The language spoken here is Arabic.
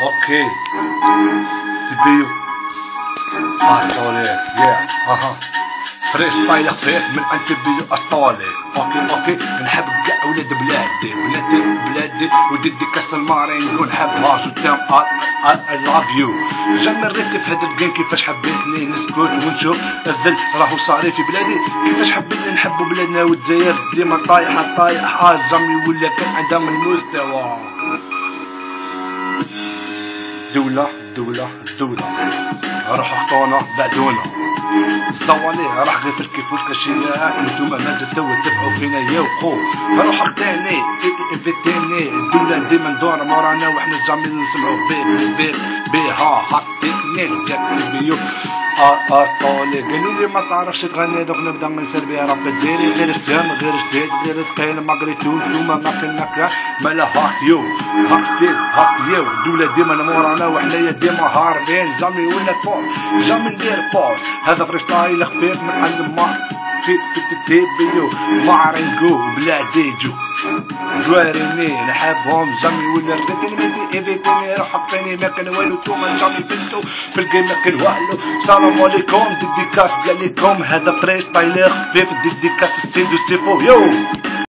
أوكي تبيو اسطولي يا أها فري ستايل خفيف من انتبيو اسطولي أوكي أوكي نحب كاع ولاد بلادي بلادي بلادي وديدي كاس المارين ونحب هاش تام اي لاف يو جانا نركب في هذا الجيم كيفاش حبيتني نسكت ونشوف الذل راهو صاري في بلادي كيفاش حبيتني نحبو بلادنا والجزائر ديما طايحة طايحة جامي ولا كان عندها من المستوى دولة دولة دولة. راح اخطونا بعدونا. الصواني راح غير في الكيف والكاشيات نتوما ما تتو تبعوا فينا يا وقو روح اختاني افتاني الدولة ديما ندور مورانا وحنا جامي نسمعوا بيه بيه بيه ها حطيتني جات البيو اطولي قالوا لي ما تعرفش تغني دوك نبدأ نسير بها راب ديري غير السهم غير جديد غير ثقيل ما قريتوش وما ما كنك مالا هاك يو هاك ستيل هاك يو. الدولة ديما مورانا وحنايا ديما هاربين جامي ولا فوق جامي ندير فوق. هذا فريستايل خفيف من عند ما. في في بيو مارنجو بلا ديجو جواريني نحبهم جامي ولا ردتني ايفيتني روح حطيني ما كان والو توما جامي بنتو. في الجيم ما كان والو السلام عليكم ديديكاس قال لكم هذا فري ستايل خفيف ديديكاس ستيدو ستيفو يو!